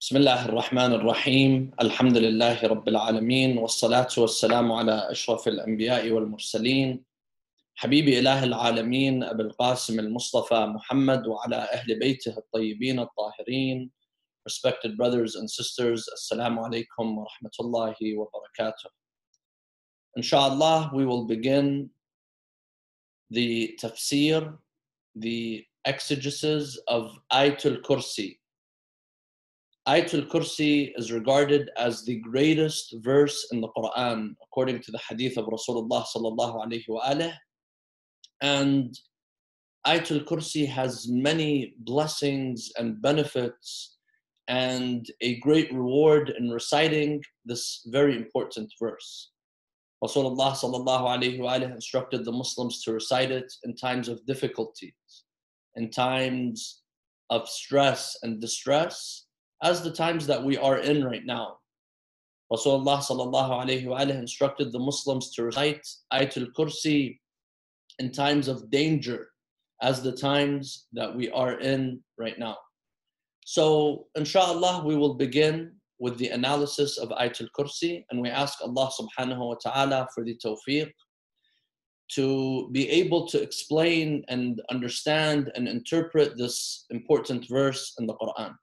بسم الله الرحمن الرحيم الحمد لله رب العالمين والصلاة والسلام على أشرف الأنبياء والمرسلين حبيب إله العالمين أبي القاسم المصطفى محمد وعلى أهل بيته الطيبين الطاهرين Respected brothers and sisters, Assalamu alaikum wa rahmatullahi wa barakatuh. Inshallah, we will begin the tafsir, the exegesis of Ayatul Kursi. Ayatul Kursi is regarded as the greatest verse in the Quran, according to the hadith of Rasulullah sallallahu alayhi wa alayh. And Ayatul Kursi has many blessings and benefits and a great reward in reciting this very important verse. Rasulullah sallallahu alayhi wa instructed the Muslims to recite it in times of difficulties, in times of stress and distress, as the times that we are in right now. Rasulullah sallallahu alayhi wa instructed the Muslims to recite Ayatul Kursi in times of danger, as the times that we are in right now. So, inshallah, we will begin with the analysis of Ayatul Kursi, and we ask Allah subhanahu wa ta'ala for the tawfiq to be able to explain and understand and interpret this important verse in the Quran.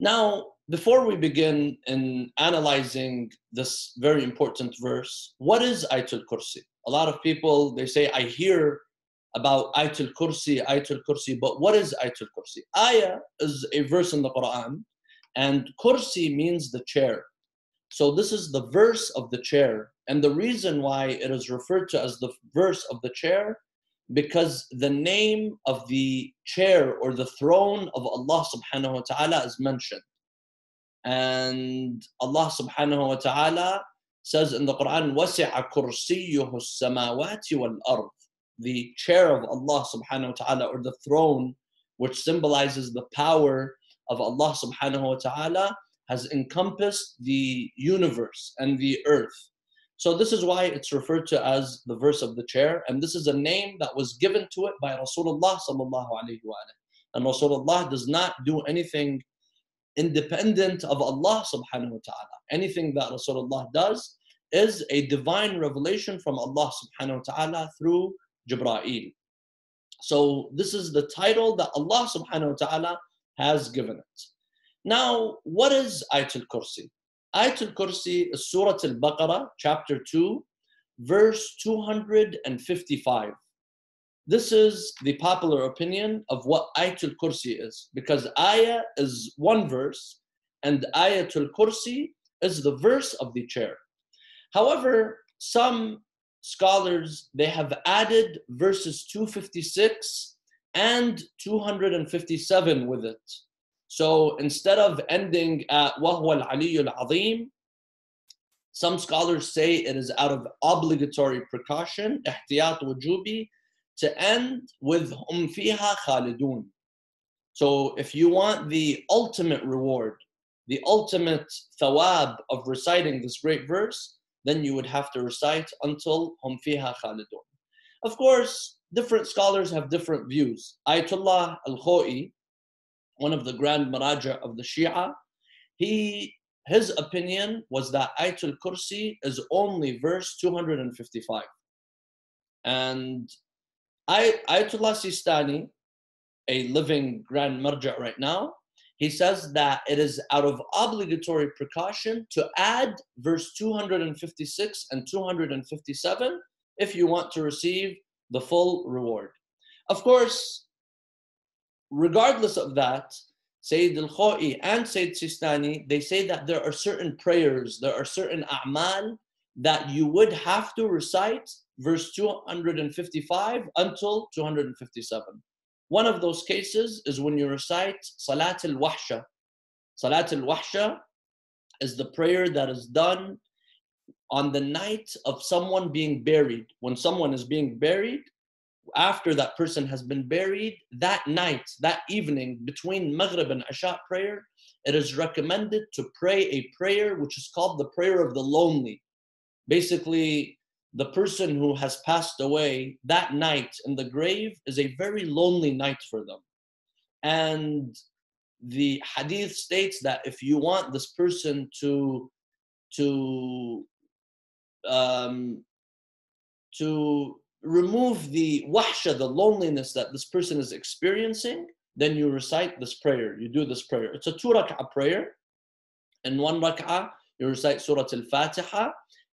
Now, before we begin in analyzing this very important verse, what is Ayatul Kursi? A lot of people they say, I hear about Ayatul Kursi, Ayatul Kursi, but what is Ayatul Kursi? Ayah is a verse in the Quran, and Kursi means the chair. So this is the verse of the chair. And the reason why it is referred to as the verse of the chair, because the name of the chair or the throne of Allah subhanahu wa ta'ala is mentioned. And Allah subhanahu wa ta'ala says in the Quran, وَسِعَ كُرْسِيُّهُ السَّمَاوَاتِ وَالْأَرْضِ the chair of Allah subhanahu wa ta'ala or the throne, which symbolizes the power of Allah subhanahu wa ta'ala, has encompassed the universe and the earth. So this is why it's referred to as the verse of the chair, and this is a name that was given to it by Rasulullah sallallahu alaihi wasallam. And Rasulullah does not do anything independent of Allah subhanahu wa ta'ala. Anything that Rasulullah does is a divine revelation from Allah subhanahu wa ta'ala through Jibra'il. So this is the title that Allah subhanahu wa ta'ala has given it. Now, what is Ayatul Kursi? Ayatul Kursi is Surah Al-Baqarah, chapter 2, verse 255. This is the popular opinion of what Ayatul Kursi is, because ayah is one verse, and Ayatul Kursi is the verse of the chair. However, some scholars they have added verses 256 and 257 with it. So instead of ending at وَهُوَ الْعَلِيُّ الْعَظِيمُ some scholars say it is out of obligatory precaution, احتياط وجوبي, to end with هُمْ فِيهَا خَالِدُونَ. So if you want the ultimate reward, the ultimate thawab of reciting this great verse, then you would have to recite until hum fiha khalidun. Of course, different scholars have different views. Ayatollah al-Khoi, one of the grand maraja of the Shia, he his opinion was that Ayatul Kursi is only verse 255. And I, Ayatollah Sistani, a living grand marja right now, he says that it is out of obligatory precaution to add verse 256 and 257 if you want to receive the full reward. Of course, regardless of that, Sayyid al-Khoi and Sayyid Sistani, they say that there are certain prayers, there are certain a'mal that you would have to recite verse 255 until 257. One of those cases is when you recite Salat al Wahsha. Salat al Wahsha is the prayer that is done on the night of someone being buried. When someone is being buried, after that person has been buried, that night, that evening, between Maghrib and Isha prayer, it is recommended to pray a prayer which is called the prayer of the lonely. Basically, the person who has passed away that night in the grave is a very lonely night for them. And the hadith states that if you want this person to to um, to remove the wahsha, the loneliness that this person is experiencing, then you recite this prayer. You do this prayer. It's a two rak'ah prayer. In one rak'ah, you recite Surah Al-Fatiha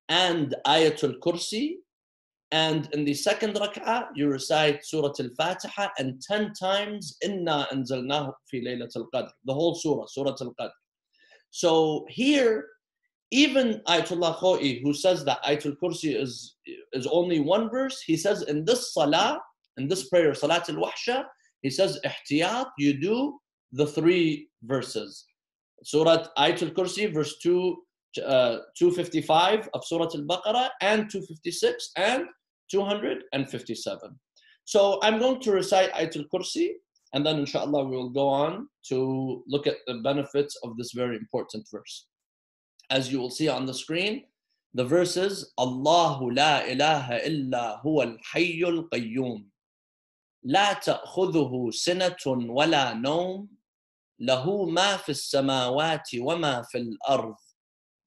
and Ayatul Kursi. And in the second rak'ah, you recite Surah Al-Fatiha and 10 times Inna anzalnahu fi laylatul qadr. The whole surah, Surah Al-Qadr. So here, even Ayatollah Khoi, who says that Ayatul Kursi is, is only one verse, he says in this salah, in this prayer, Salat al-Wahsha, he says, ihtiyat, you do the three verses. Surah Ayatul Kursi, verse 2, uh, 255 of Surah Al-Baqarah, and 256, and 257. So I'm going to recite Ayatul Kursi, and then inshallah we will go on to look at the benefits of this very important verse. As you will see on the screen, the verse is Allahu la ilaha illa huwa al-hayyul qayyum. لا تأخذه سنة ولا نوم له ما في السماوات وما في الأرض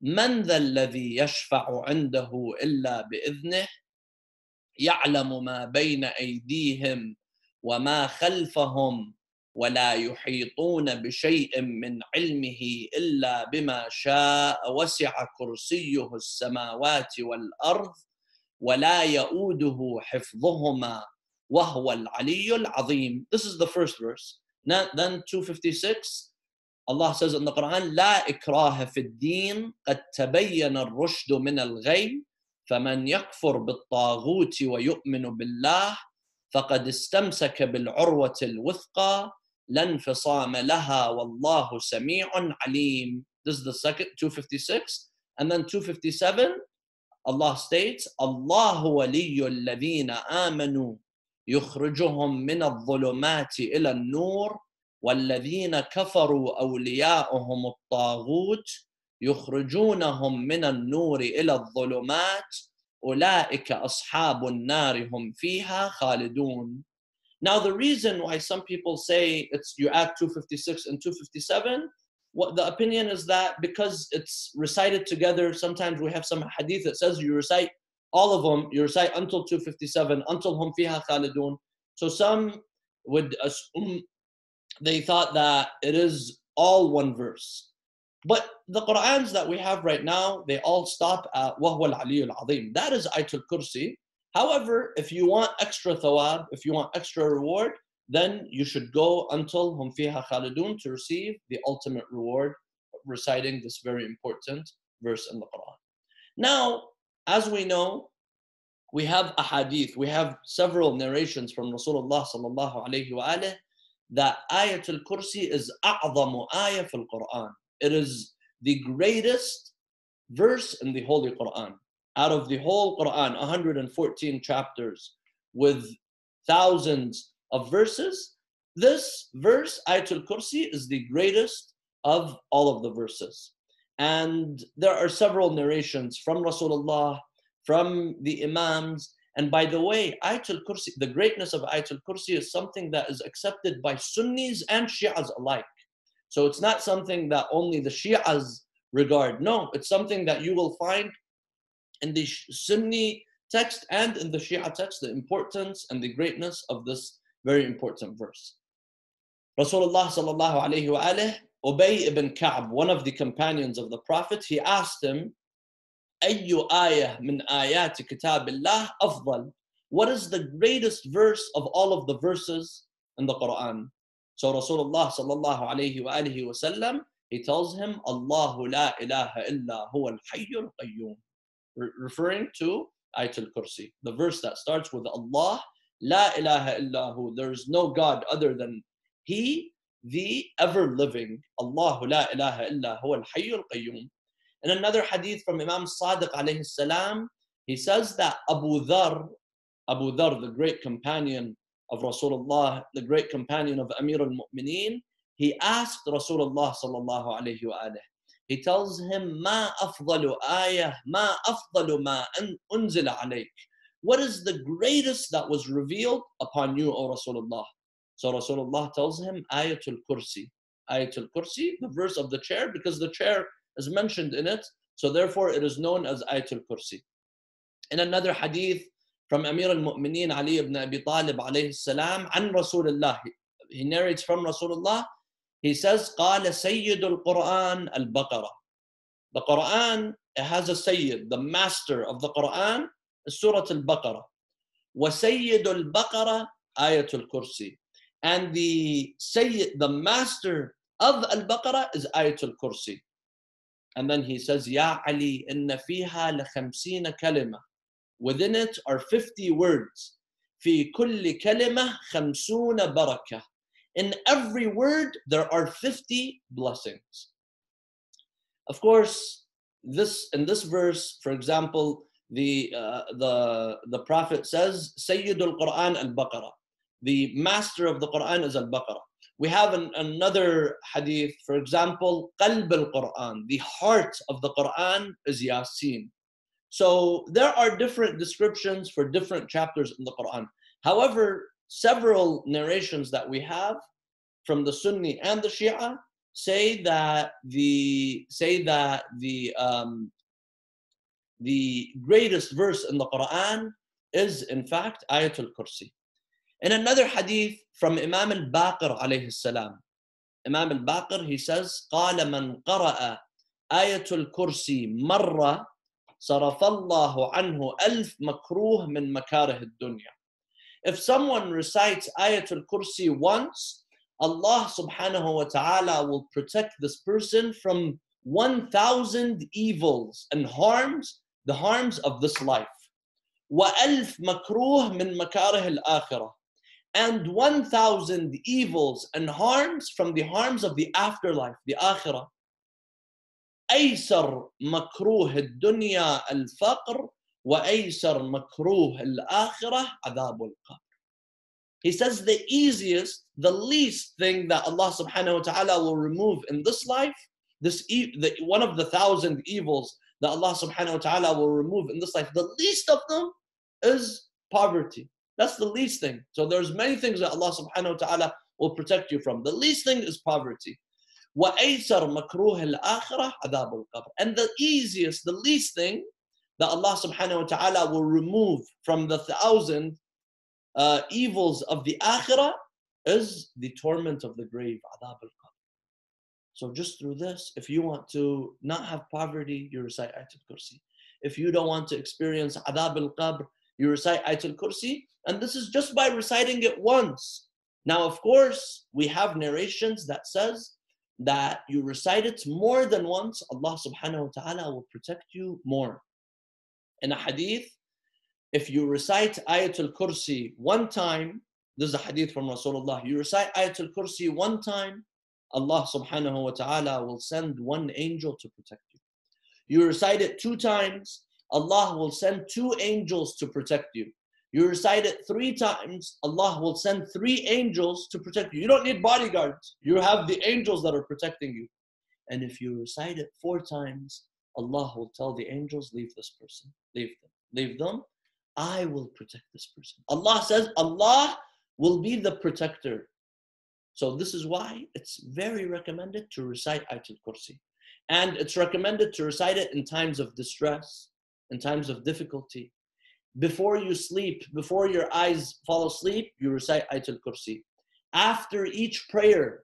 من ذا الذي يشفع عنده إلا بإذنه يعلم ما بين أيديهم وما خلفهم ولا يحيطون بشيء من علمه إلا بما شاء وسع كرسيه السماوات والأرض ولا يؤوده حفظهما وهو العلي العظيم This is the first verse. Then 256 Allah says in the Quran لا إكراه في الدين قد تبين الرشد من الغي فمن يكفر بالطاغوت ويؤمن بالله فقد استمسك بالعروة الوثقى لا انفصام لها والله سميع عليم. This is the second 256 and then 257 Allah states الله ولي الذين آمنوا يخرجهم من الظلمات إلى النور والذين كفروا أولياؤهم الطاغوت يخرجونهم من النور إلى الظلمات أولئك أصحاب النار هم فيها خالدون Now the reason why some people say it's you add 256 and 257 what the opinion is that because it's recited together sometimes we have some hadith that says you recite all of them you recite until 257 until hum fiha khalidun so some would assume they thought that it is all one verse but the Qur'ans that we have right now, they all stop at وَهُوَ الْعَلِيُّ الْعَظِيمُ. That is Ayatul Kursi. However, if you want extra thawab, if you want extra reward, then you should go until hum fiha khalidun to receive the ultimate reward reciting this very important verse in the Quran. Now, as we know, we have a hadith, we have several narrations from Rasulullah sallallahu alayhi wa alayhi, that Ayatul Kursi is a'zamu ayah fil Quran. It is the greatest verse in the Holy Quran. Out of the whole Quran, 114 chapters with thousands of verses, this verse, Ayatul Kursi, is the greatest of all of the verses. And there are several narrations from Rasulullah, from the Imams. And by the way, Ayatul Kursi, the greatness of Ayatul Kursi is something that is accepted by Sunnis and Shias alike. So it's not something that only the Shias regard. No, it's something that you will find in the Sunni text and in the Shia text, the importance and the greatness of this very important verse. Rasulullah sallallahu alayhi wa alayhi, Ubay ibn Ka'b, one of the companions of the Prophet, he asked him, أي آية من آيات كتاب الله أفضل? What is the greatest verse of all of the verses in the Quran? So Rasulullah sallallahu alayhi wa alihi wa sallam, he tells him, Allahu la ilaha illa huwa al-hayyul qayyum. Referring to Ayatul Kursi, the verse that starts with Allah, la ilaha illahu, there is no God other than He, the ever living. Allahu la ilaha illa huwa al-hayyul qayyum. In another hadith from Imam Sadiq alayhi salam, he says that Abu Dhar, Abu Dhar, the great companion of Rasulullah, the great companion of Amir al-Mu'mineen, he asked Rasulullah sallallahu alayhi wa. He tells him, Ma afdalu ayah, ma afdalu ma unzila alayk. What is the greatest that was revealed upon you, O Rasulullah? So Rasulullah tells him, Ayatul Kursi. Ayatul Kursi, the verse of the chair, because the chair is mentioned in it. So therefore, it is known as Ayatul Kursi. In another hadith from Amir al-Mu'mineen Ali ibn Abi Talib alayhi salam, an Rasulullah, he narrates from Rasulullah he says, قال سيد القرآن البقرة. The Quran has a Sayyid, the master of the Quran, Surah Al-Baqarah. وسيد البقرة آية الكرسي. And the Sayyid, the master of Al-Baqarah is Ayatul Kursi. And then he says, Ya Ali, inna fiha لخمسين كلمة. Within it are 50 words. في كل كلمة خمسون بركة. In every word, there are 50 blessings. Of course, this in this verse, for example, the uh, the the prophet says, Sayyidul Quran al-Baqarah. The master of the Quran is al-Baqarah. We have an, another hadith, for example, Qalb al-Quran. The heart of the Quran is Yasin. So there are different descriptions for different chapters in the Quran. However, several narrations that we have from the Sunni and the Shia say that the say that the um, the greatest verse in the Quran is in fact Ayatul Kursi. In another hadith from Imam al-Baqir alayhi salam, Imam al-Baqir he says قال من قرأ آية الكرسي مرة صرف الله عنه ألف مكروه من مكاره الدنيا. If someone recites Ayatul Kursi once, Allah subhanahu wa ta'ala will protect this person from 1,000 evils and harms, the harms of this life. وَأَلْف مَكْرُوهٍ مِّن مَكَارِهِ الْآخِرَةِ And 1,000 evils and harms from the harms of the afterlife, the akhirah. أيسر مكروه الدنيا الفقر وأيسر مكروه الآخرة عذاب القبر he says the easiest, the least thing that Allah subhanahu wa ta'ala will remove in this life, this e- the, one of the thousand evils that Allah subhanahu wa ta'ala will remove in this life, the least of them is poverty. That's the least thing. So there's many things that Allah subhanahu wa ta'ala will protect you from. The least thing is poverty. وَأَيْسَرْ مَكْرُوهِ الْآخِرَةِ عَذَابُ الْقَبْرِ And the easiest, the least thing that Allah subhanahu wa ta'ala will remove from the thousand uh, evils of the akhirah is the torment of the grave, adab al So just through this, if you want to not have poverty, you recite Ayatul Kursi. If you don't want to experience adab al-qabr, you recite Ayatul Kursi. And this is just by reciting it once. Now, of course, we have narrations that says that you recite it more than once, Allah subhanahu wa ta'ala will protect you more. In a hadith, if you recite Ayatul Kursi one time, this is a hadith from Rasulullah. You recite Ayatul Kursi one time, Allah subhanahu wa ta'ala will send one angel to protect you. You recite it two times, Allah will send two angels to protect you. You recite it three times, Allah will send three angels to protect you. You don't need bodyguards. You have the angels that are protecting you. And if you recite it four times, Allah will tell the angels, leave this person, leave them, leave them, I will protect this person. Allah says, Allah will be the protector. So this is why it's very recommended to recite Ayatul Kursi. And it's recommended to recite it in times of distress, in times of difficulty. Before you sleep, before your eyes fall asleep, you recite Ayatul Kursi. After each prayer,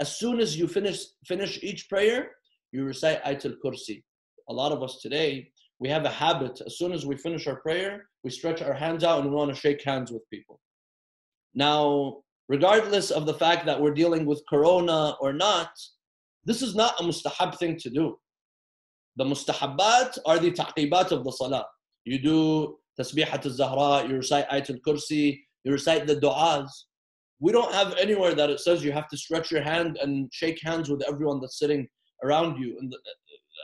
as soon as you finish, finish each prayer, you recite Ayatul Kursi. A lot of us today, we have a habit as soon as we finish our prayer we stretch our hands out and we want to shake hands with people. Now regardless of the fact that we're dealing with corona or not this is not a mustahab thing to do. The mustahabbat are the taqibat of the salah. You do tasbihat al-zahra you recite ayatul kursi you recite the du'as. We don't have anywhere that it says you have to stretch your hand and shake hands with everyone that's sitting around you. The,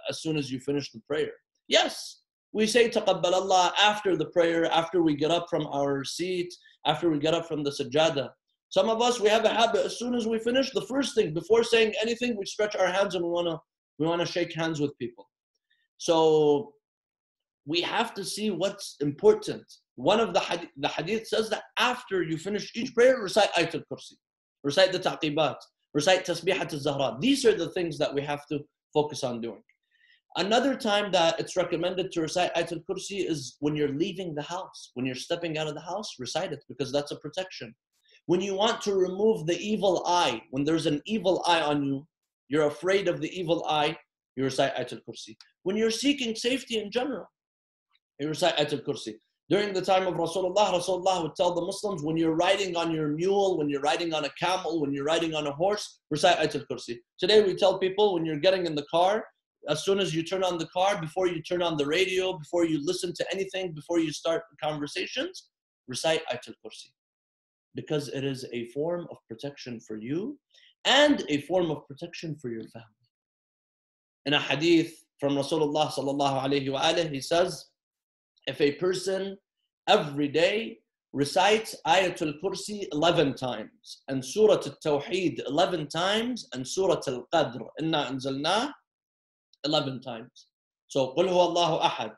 as soon as you finish the prayer Yes, we say taqabbal Allah after the prayer, after we get up from our seat, after we get up from the sajada. Some of us, we have a habit, as soon as we finish, the first thing, before saying anything, we stretch our hands and we want to we wanna shake hands with people. So we have to see what's important. One of the hadith, the hadith says that after you finish each prayer, recite Ayatul Kursi, recite the taqibat. recite Tasbihat al-Zahra. These are the things that we have to focus on doing. Another time that it's recommended to recite Ayatul Kursi is when you're leaving the house. When you're stepping out of the house, recite it because that's a protection. When you want to remove the evil eye, when there's an evil eye on you, you're afraid of the evil eye, you recite Ayatul Kursi. When you're seeking safety in general, you recite Ayatul Kursi. During the time of Rasulullah, Rasulullah would tell the Muslims when you're riding on your mule, when you're riding on a camel, when you're riding on a horse, recite Ayatul Kursi. Today we tell people when you're getting in the car, as soon as you turn on the car, before you turn on the radio, before you listen to anything, before you start conversations, recite Ayatul Kursi. Because it is a form of protection for you and a form of protection for your family. In a hadith from Rasulullah sallallahu alayhi wa alayhi, he says, if a person every day recites Ayatul Kursi 11 times and Surah Al-Tawheed 11 times and Surah Al-Qadr Inna anzalna 11 times. So قل هو الله أحد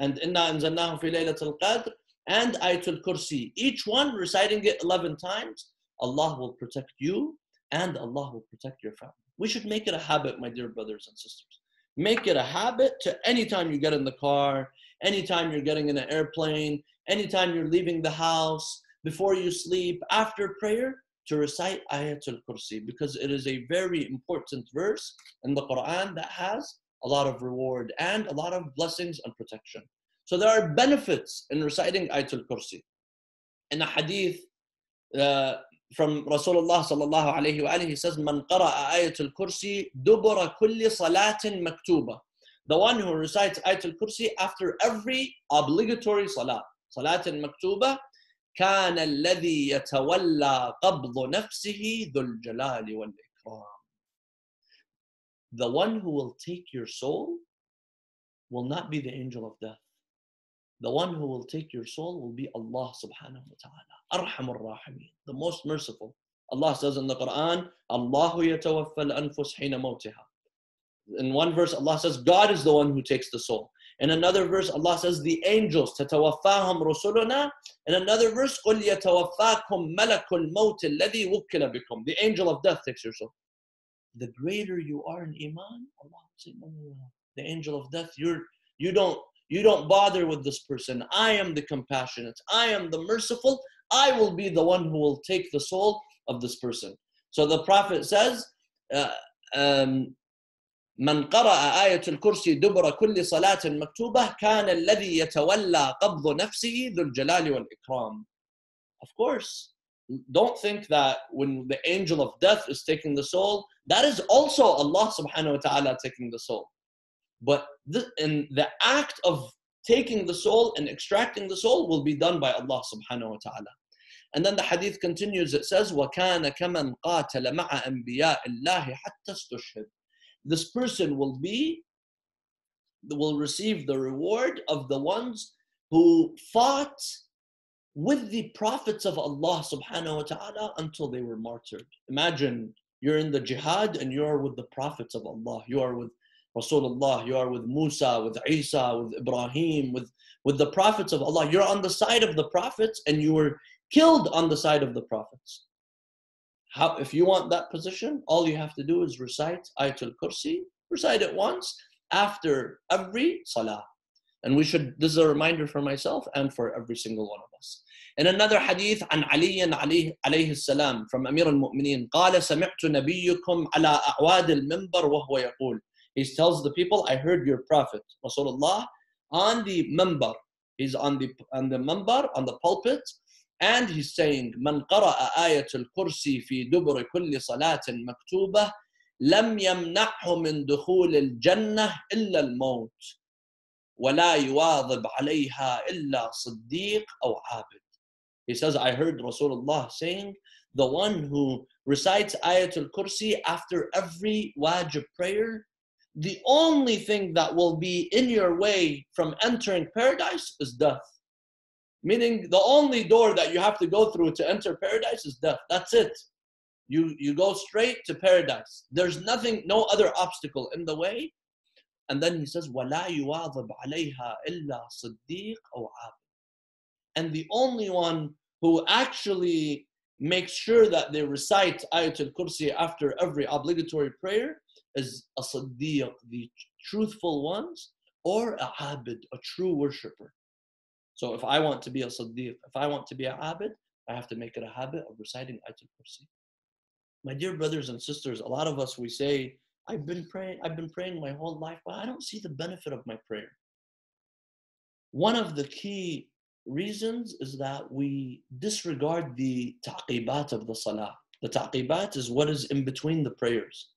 and Inna anzalnahu fi laylatul qadr and Ayatul Kursi. Each one reciting it 11 times, Allah will protect you and Allah will protect your family. We should make it a habit, my dear brothers and sisters. Make it a habit to anytime you get in the car, anytime you're getting in an airplane, anytime you're leaving the house, before you sleep, after prayer, to recite Ayatul Kursi because it is a very important verse in the Quran that has a lot of reward and a lot of blessings and protection. So there are benefits in reciting Ayatul Kursi. In a hadith uh, from Rasulullah sallallahu alayhi wa he says, "Man qara'a Ayatul Kursi dubura kulli salatin maktuba." The one who recites Ayatul Kursi after every obligatory salat, salatin maktuba, كان الذي يتولى قبض نفسه ذو الجلال والإكرام the one who will take your soul will not be the angel of death. The one who will take your soul will be Allah subhanahu wa ta'ala. Arhamur Rahimeen, the most merciful. Allah says in the Quran, Allahu yatawaffa al-anfus hina mawtiha. In one verse, Allah says, God is the one who takes the soul. In another verse, Allah says, the angels, تتوفاهم رسلنا. In another verse, قل يتوفاكم ملك الموت الذي وكل بكم. The angel of death takes your soul the greater you are in iman, Allah will say, no, no, no. The angel of death, you're you don't you don't bother with this person. I am the compassionate. I am the merciful. I will be the one who will take the soul of this person. So the Prophet says, uh, um, من قرأ آية الكرسي دبر كل صلاة مكتوبة كان الذي يتولى قبض نفسه ذو الجلال والإكرام. Of course, don't think that when the angel of death is taking the soul, that is also Allah subhanahu wa ta'ala taking the soul. But the, in the act of taking the soul and extracting the soul will be done by Allah subhanahu wa ta'ala. And then the hadith continues, it says, وَكَانَ كَمَنْ قَاتَلَ مَعَ أَنْبِيَاءِ اللَّهِ حَتَّى اسْتُشْهِدْ This person will be, will receive the reward of the ones who fought with the prophets of Allah subhanahu wa ta'ala until they were martyred. Imagine you're in the jihad and you are with the prophets of Allah. You are with Rasulullah, you are with Musa, with Isa, with Ibrahim, with, with the prophets of Allah. You're on the side of the prophets and you were killed on the side of the prophets. How, if you want that position, all you have to do is recite Ayatul Kursi, recite it once after every salah. And we should, this is a reminder for myself and for every single one of us. In another hadith عن علي عليه, عليه السلام from Amir al-Mu'mineen قال سمعت نبيكم على أعواد المنبر وهو يقول He tells the people, I heard your prophet, Rasulullah, on the member. He's on the, on the member, on the pulpit, and he's saying, من قرأ آية الكرسي في دبر كل صلاة مكتوبة لم يمنعه من دخول الجنة إلا الموت ولا يواظب عليها إلا صديق أو عابد he says, I heard Rasulullah saying, the one who recites Ayatul Kursi after every wajib prayer, the only thing that will be in your way from entering paradise is death. Meaning the only door that you have to go through to enter paradise is death. That's it. You, you go straight to paradise. There's nothing, no other obstacle in the way. And then he says, وَلَا يُوَاظِبْ عَلَيْهَا إِلَّا صِدِّيقٌ أَوْ عَابِدٌ and the only one who actually makes sure that they recite Ayatul Kursi after every obligatory prayer is a Siddiq, the truthful ones, or a Abid, a true worshipper. So if I want to be a Siddiq, if I want to be a Abid, I have to make it a habit of reciting Ayatul Kursi. My dear brothers and sisters, a lot of us we say, I've been praying, I've been praying my whole life, but I don't see the benefit of my prayer. One of the key reasons is that we disregard the taqibat of the salah. The taqibat is what is in between the prayers.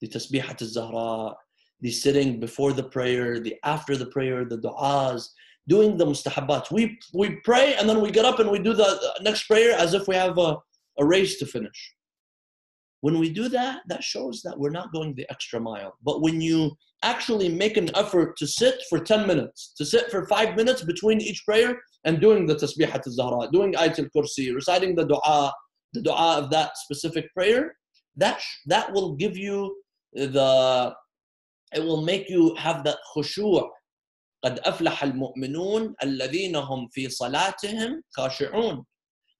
The tasbihat al-zahra, the sitting before the prayer, the after the prayer, the du'as, doing the mustahabat. We, we pray and then we get up and we do the next prayer as if we have a, a race to finish. When we do that, that shows that we're not going the extra mile. But when you actually make an effort to sit for 10 minutes, to sit for five minutes between each prayer and doing the tasbihat al-zahra, doing ayatul kursi, reciting the dua, the dua of that specific prayer, that, that will give you the, it will make you have that khushu' قد أفلح المؤمنون الذين هم في صلاتهم خاشعون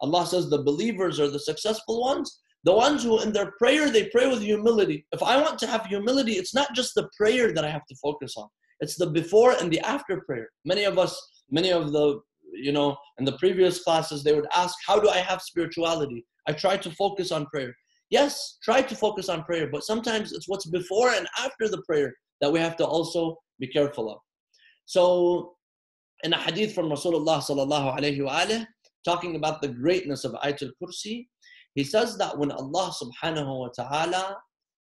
Allah says the believers are the successful ones the ones who in their prayer they pray with humility if I want to have humility it's not just the prayer that I have to focus on it's the before and the after prayer many of us many of the you know in the previous classes they would ask how do I have spirituality? I try to focus on prayer. Yes try to focus on prayer but sometimes it's what's before and after the prayer that we have to also be careful of. So, in a hadith from Rasulullah sallallahu alayhi wa talking about the greatness of Ayatul Kursi, he says that when Allah subhanahu wa ta'ala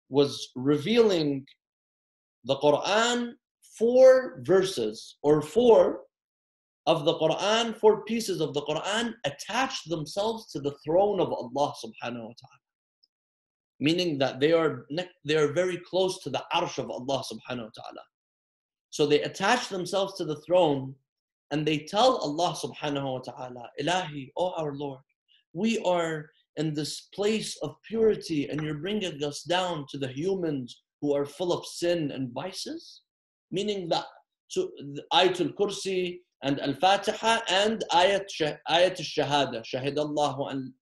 was revealing the Quran, four verses or four of the Quran, four pieces of the Quran attach themselves to the throne of Allah subhanahu wa ta'ala. Meaning that they are, they are very close to the arsh of Allah subhanahu wa ta'ala. So they attach themselves to the throne and they tell Allah subhanahu wa ta'ala, Ilahi, O our Lord, we are in this place of purity and you're bringing us down to the humans who are full of sin and vices. Meaning that so Ayatul Kursi and Al-Fatiha and Ayat, ayat al-Shahada, Shahid Allahu an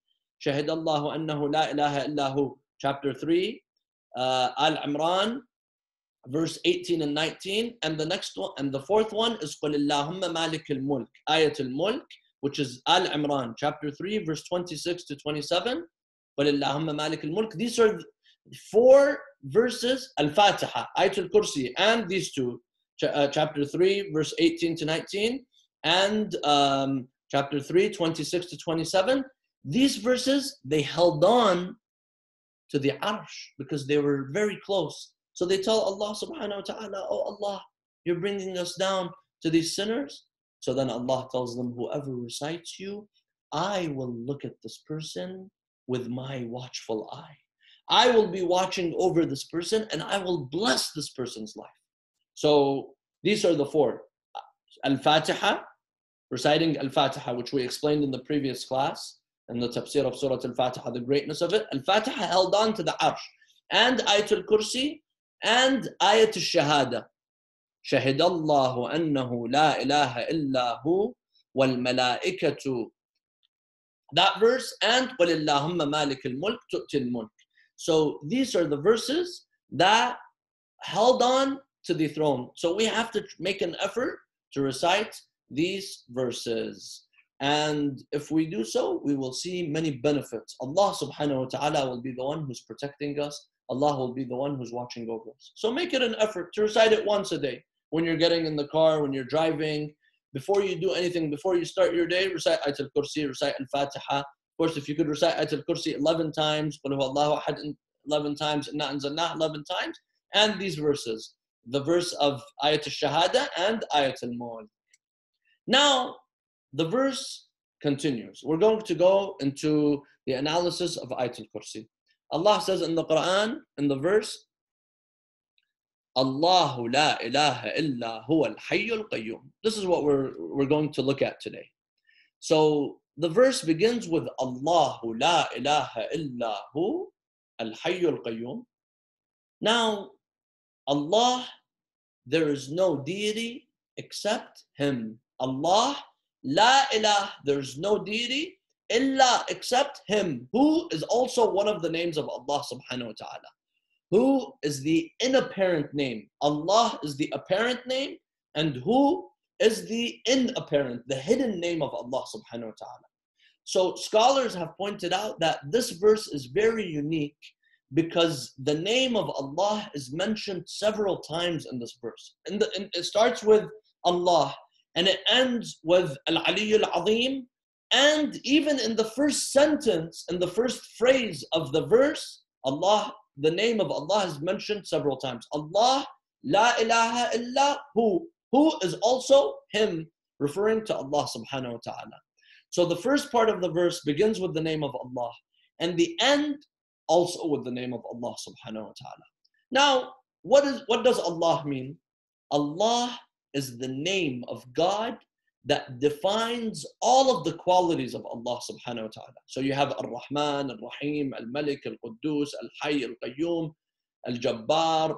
Shahid Allahu annahu la ilaha illahu, chapter 3, uh, Al-Imran, verse 18 and 19 and the next one and the fourth one is قل اللهم مالك الملك آية الملك which is Al Imran chapter 3 verse 26 to 27 قل اللهم مالك الملك these are four verses Al-Fatiha Ayatul Kursi and these two uh, chapter 3 verse 18 to 19 and um, chapter 3 26 to 27 these verses they held on to the arsh because they were very close so they tell Allah subhanahu wa ta'ala, Oh Allah, you're bringing us down to these sinners. So then Allah tells them, Whoever recites you, I will look at this person with my watchful eye. I will be watching over this person and I will bless this person's life. So these are the four Al Fatiha, reciting Al Fatiha, which we explained in the previous class, in the tafsir of Surah Al Fatiha, the greatness of it. Al Fatiha held on to the arsh. And Ayatul Kursi, and ayat al-shahada شهد الله أنه لا إله إلا هو والملائكة that verse and قل اللهم مالك الملك تؤتي الملك so these are the verses that held on to the throne so we have to make an effort to recite these verses and if we do so we will see many benefits Allah subhanahu wa ta'ala will be the one who's protecting us Allah will be the one who's watching over us. So make it an effort to recite it once a day. When you're getting in the car, when you're driving, before you do anything, before you start your day, recite Ayatul Kursi, recite Al-Fatiha. Of course, if you could recite Ayatul Kursi 11 times, 11 times, Inna anzalnah 11 times, and these verses, the verse of Ayat al-Shahada and Ayat al-Mulk. Now, the verse continues. We're going to go into the analysis of Ayat al-Kursi. Allah says in the Quran, in the verse, Allahu la ilaha illa huwa al-hayyul qayyum. This is what we're, we're going to look at today. So the verse begins with Allahu la ilaha illa hu al-hayyul qayyum. Now, Allah, there is no deity except Him. Allah, la ilah, there is no deity illa except him, who is also one of the names of Allah subhanahu wa ta'ala. Who is the inapparent name? Allah is the apparent name, and who is the inapparent, the hidden name of Allah subhanahu wa ta'ala. So scholars have pointed out that this verse is very unique because the name of Allah is mentioned several times in this verse. And it starts with Allah and it ends with Al Ali Al Azim. And even in the first sentence, in the first phrase of the verse, Allah, the name of Allah is mentioned several times. Allah, La ilaha illa hu, who is also Him, referring to Allah subhanahu wa ta'ala. So the first part of the verse begins with the name of Allah, and the end also with the name of Allah subhanahu wa ta'ala. Now, what is what does Allah mean? Allah is the name of God that defines all of the qualities of Allah subhanahu wa ta'ala. So you have Ar-Rahman, Ar-Rahim, Al-Malik, Al-Quddus, Al-Hayy, Al-Qayyum, Al-Jabbar,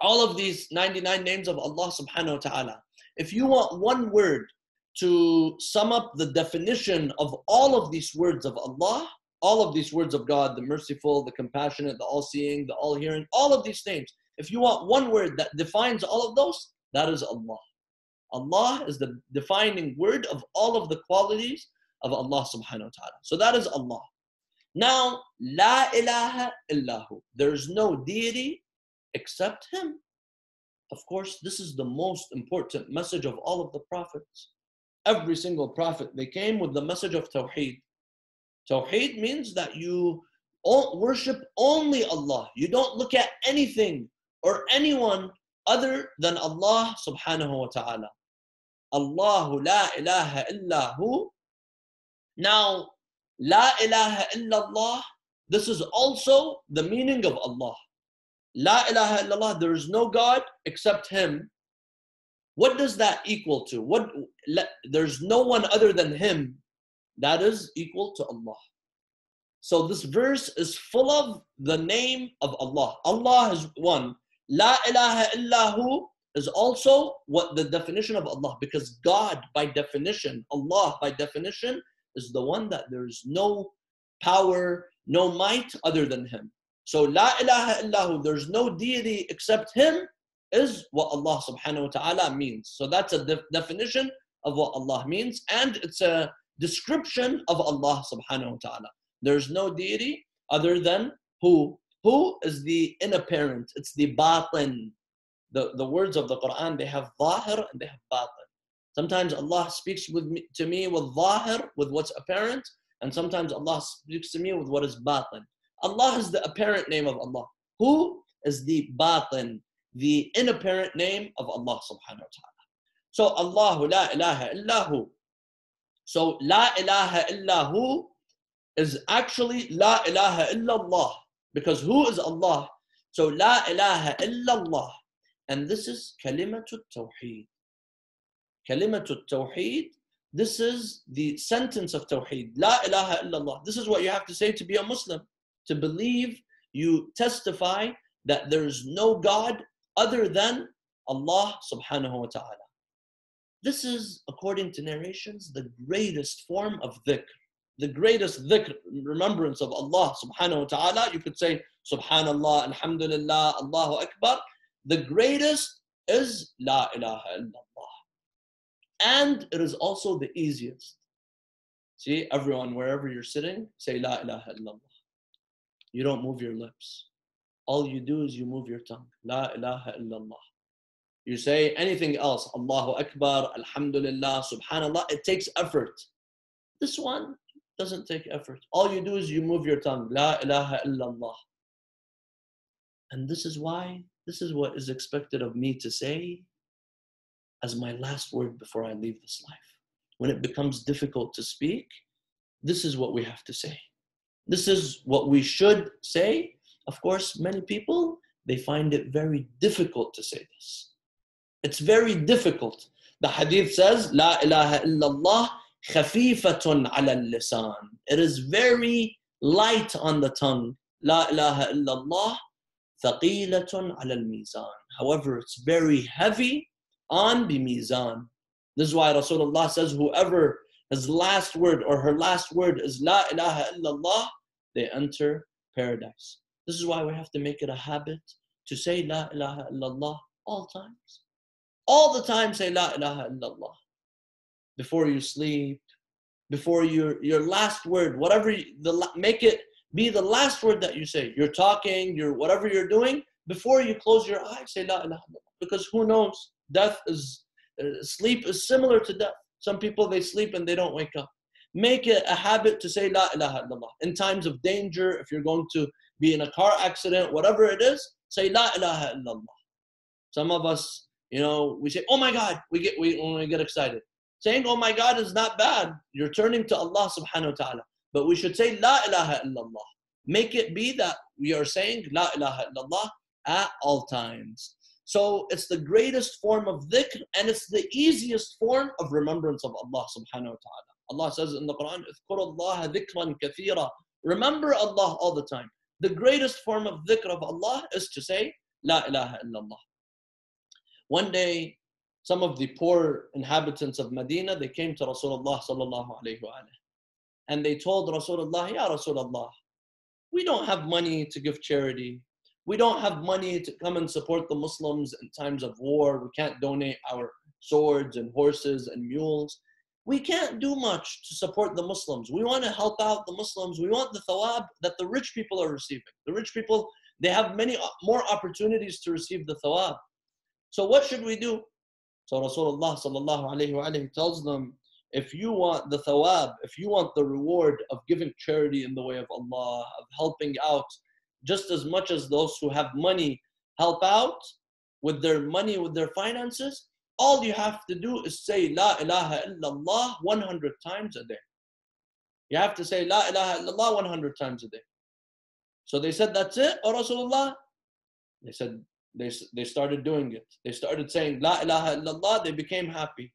all of these 99 names of Allah subhanahu wa ta'ala. If you want one word to sum up the definition of all of these words of Allah, all of these words of God, the merciful, the compassionate, the all-seeing, the all-hearing, all of these names. If you want one word that defines all of those, that is Allah. Allah is the defining word of all of the qualities of Allah subhanahu wa ta'ala. So that is Allah. Now, La ilaha illahu. There is no deity except Him. Of course, this is the most important message of all of the prophets. Every single prophet, they came with the message of Tawheed. Tawheed means that you worship only Allah. You don't look at anything or anyone other than Allah subhanahu wa ta'ala. Allahu la ilaha illahu. Now, la ilaha illallah, this is also the meaning of Allah. La ilaha illallah, there is no God except Him. What does that equal to? What there's no one other than Him that is equal to Allah. So this verse is full of the name of Allah. Allah is one. La ilaha illahu is also what the definition of Allah, because God by definition, Allah by definition, is the one that there is no power, no might other than Him. So La ilaha illahu, there's no deity except Him, is what Allah subhanahu wa ta'ala means. So that's a de- definition of what Allah means, and it's a description of Allah subhanahu wa ta'ala. There's no deity other than who? Who is the inapparent? It's the batin. The, the words of the Quran, they have zahir and they have batin. Sometimes Allah speaks with me, to me with zahir, with what's apparent, and sometimes Allah speaks to me with what is batin. Allah is the apparent name of Allah. Who is the batin, the inapparent name of Allah subhanahu wa ta'ala. So Allah la ilaha illahu. So la ilaha illahu is actually la ilaha illallah because who is Allah? So la ilaha illallah. And this is kalimatul tawheed. Kalimatul tawheed. This is the sentence of tawheed. La ilaha illallah. This is what you have to say to be a Muslim. To believe, you testify that there is no God other than Allah subhanahu wa ta'ala. This is, according to narrations, the greatest form of dhikr the greatest dhikr, remembrance of Allah subhanahu wa ta'ala. You could say subhanallah, alhamdulillah, Allahu Akbar. The greatest is la ilaha illallah. And it is also the easiest. See, everyone, wherever you're sitting, say la ilaha illallah. You don't move your lips. All you do is you move your tongue. La ilaha illallah. You say anything else, Allahu Akbar, Alhamdulillah, Subhanallah, it takes effort. This one, doesn't take effort. All you do is you move your tongue. La ilaha illallah. And this is why, this is what is expected of me to say as my last word before I leave this life. When it becomes difficult to speak, this is what we have to say. This is what we should say. Of course, many people, they find it very difficult to say this. It's very difficult. The hadith says, La ilaha illallah خفيفة على اللسان. It is very light on the tongue. لا إله إلا الله ثقيلة على الميزان. However, it's very heavy on the mizan. This is why Rasulullah says, whoever his last word or her last word is La ilaha illallah, they enter paradise. This is why we have to make it a habit to say La ilaha illallah all times. All the time say La ilaha illallah. Before you sleep, before your your last word, whatever you, the make it be the last word that you say. You're talking, you're whatever you're doing, before you close your eyes, say La ilaha illallah. Because who knows? Death is uh, sleep is similar to death. Some people they sleep and they don't wake up. Make it a habit to say La ilaha illallah. In times of danger, if you're going to be in a car accident, whatever it is, say La ilaha illallah. Some of us, you know, we say, Oh my God, we get we when we get excited. Saying Oh my God is not bad. You're turning to Allah subhanahu wa ta'ala. But we should say La ilaha illallah. Make it be that we are saying La ilaha illallah at all times. So it's the greatest form of dhikr and it's the easiest form of remembrance of Allah subhanahu wa ta'ala. Allah says in the Quran, dhikran kathira. Remember Allah all the time. The greatest form of dhikr of Allah is to say, La ilaha illallah. One day, some of the poor inhabitants of Medina, they came to Rasulullah sallallahu alayhi wa and they told Rasulullah, Ya Rasulullah, we don't have money to give charity. We don't have money to come and support the Muslims in times of war. We can't donate our swords and horses and mules. We can't do much to support the Muslims. We want to help out the Muslims. We want the thawab that the rich people are receiving. The rich people, they have many more opportunities to receive the thawab. So what should we do? So Rasulullah sallallahu alayhi wa tells them, if you want the thawab, if you want the reward of giving charity in the way of Allah, of helping out, just as much as those who have money help out with their money, with their finances, all you have to do is say La ilaha illallah 100 times a day. You have to say La ilaha illallah 100 times a day. So they said, That's it, O Rasulullah? They said, they, they started doing it. They started saying La ilaha illallah, they became happy.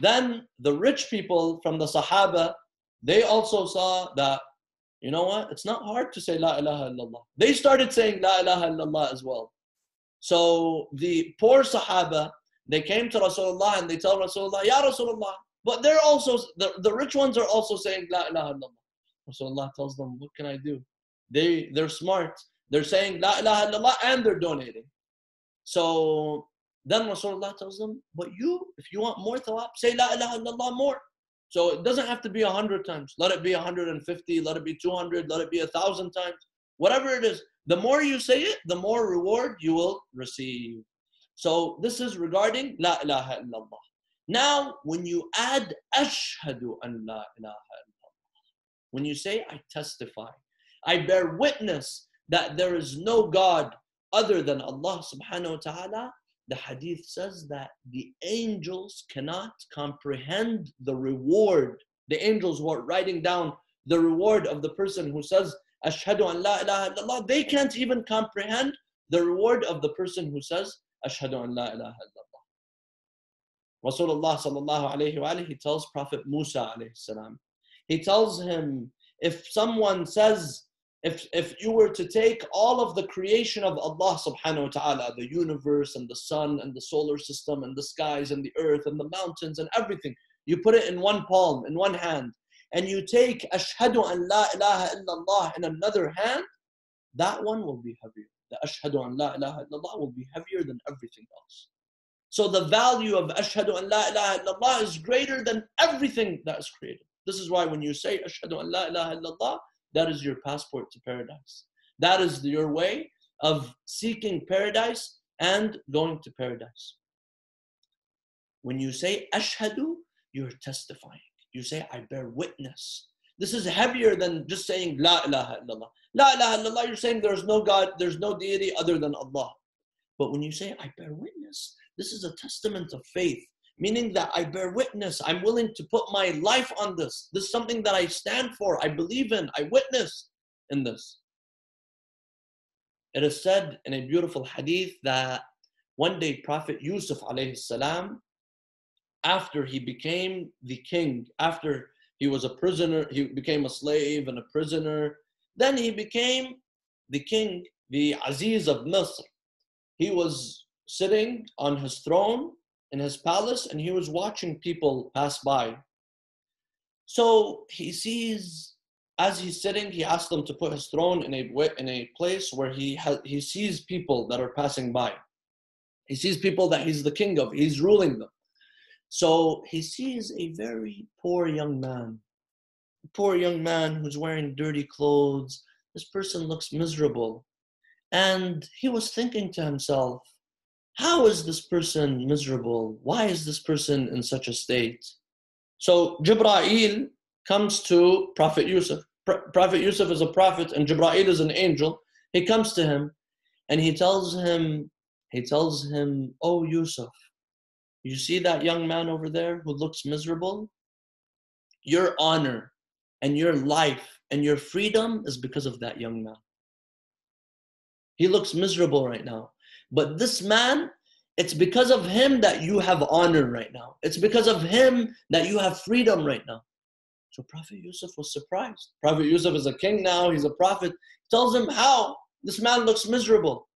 Then the rich people from the Sahaba, they also saw that you know what? It's not hard to say La ilaha illallah. They started saying La ilaha illallah as well. So the poor Sahaba, they came to Rasulullah and they tell Rasulullah, Ya Rasulullah. But they're also, the, the rich ones are also saying La ilaha illallah. Rasulullah tells them, What can I do? They, they're smart. They're saying La ilaha illallah and they're donating. So then Rasulullah tells them, But you, if you want more thawab, say La ilaha illallah more. So it doesn't have to be 100 times. Let it be 150, let it be 200, let it be 1,000 times. Whatever it is, the more you say it, the more reward you will receive. So this is regarding La ilaha illallah. Now, when you add Ashhadu an La ilaha illallah, when you say, I testify, I bear witness that there is no God other than Allah subhanahu wa ta'ala, the hadith says that the angels cannot comprehend the reward. The angels who are writing down the reward of the person who says, Ashhadu an la ilaha illallah, they can't even comprehend the reward of the person who says, Ashhadu an la ilaha illallah. Rasulullah sallallahu alayhi wa he tells Prophet Musa alayhi salam, he tells him, if someone says, if, if you were to take all of the creation of Allah subhanahu wa ta'ala, the universe and the sun and the solar system and the skies and the earth and the mountains and everything, you put it in one palm, in one hand, and you take ashhadu an la ilaha illallah in another hand, that one will be heavier. The ashhadu an la ilaha illallah will be heavier than everything else. So the value of ashhadu an la ilaha illallah is greater than everything that is created. This is why when you say ashhadu an la ilaha illallah, that is your passport to paradise. That is your way of seeking paradise and going to paradise. When you say ashhadu, you're testifying. You say, I bear witness. This is heavier than just saying La ilaha illallah. La ilaha illallah, you're saying there's no God, there's no deity other than Allah. But when you say, I bear witness, this is a testament of faith meaning that I bear witness. I'm willing to put my life on this. This is something that I stand for, I believe in, I witness in this. It is said in a beautiful hadith that one day Prophet Yusuf alayhi after he became the king, after he was a prisoner, he became a slave and a prisoner, then he became the king, the Aziz of Misr. He was sitting on his throne in his palace and he was watching people pass by. So he sees, as he's sitting, he asks them to put his throne in a in a place where he has he sees people that are passing by. He sees people that he's the king of. He's ruling them. So he sees a very poor young man, a poor young man who's wearing dirty clothes. This person looks miserable. And he was thinking to himself, how is this person miserable? Why is this person in such a state? So Jibra'il comes to Prophet Yusuf. Prophet Yusuf is a prophet and Jibra'il is an angel. He comes to him and he tells him, he tells him, Oh Yusuf, you see that young man over there who looks miserable? Your honor and your life and your freedom is because of that young man. He looks miserable right now. But this man, it's because of him that you have honor right now. It's because of him that you have freedom right now. So Prophet Yusuf was surprised. Prophet Yusuf is a king now, he's a prophet. He tells him how this man looks miserable.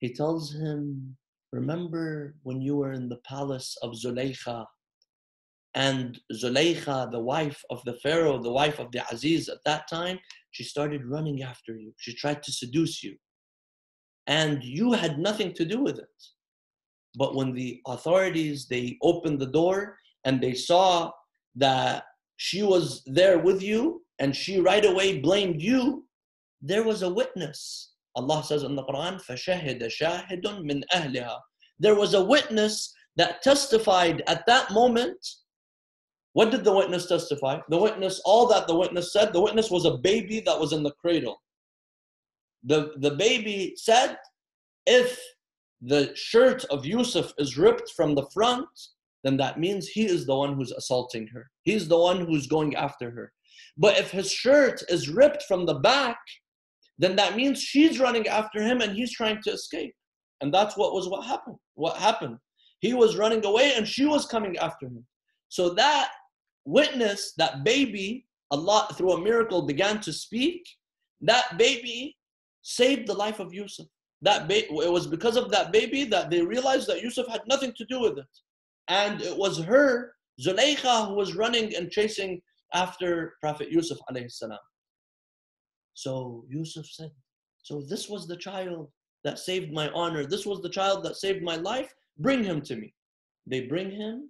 He tells him, Remember when you were in the palace of Zuleikha and Zuleikha, the wife of the Pharaoh, the wife of the Aziz at that time, she started running after you. She tried to seduce you And you had nothing to do with it. But when the authorities, they opened the door and they saw that she was there with you and she right away blamed you, there was a witness Allah says in the Quran, فَشَهِدَ شَاهِدٌ مِّنْ أَهْلِهَا There was a witness that testified at that moment. What did the witness testify? The witness, all that the witness said, the witness was a baby that was in the cradle. The, the baby said, if the shirt of Yusuf is ripped from the front, then that means he is the one who's assaulting her. He's the one who's going after her. But if his shirt is ripped from the back, then that means she's running after him and he's trying to escape. And that's what was what happened. What happened? He was running away and she was coming after him. So that witness, that baby, Allah through a miracle began to speak. That baby saved the life of Yusuf. That ba- it was because of that baby that they realized that Yusuf had nothing to do with it. And it was her, Zuleikha, who was running and chasing after Prophet Yusuf. So Yusuf said, So this was the child that saved my honor. This was the child that saved my life. Bring him to me. They bring him,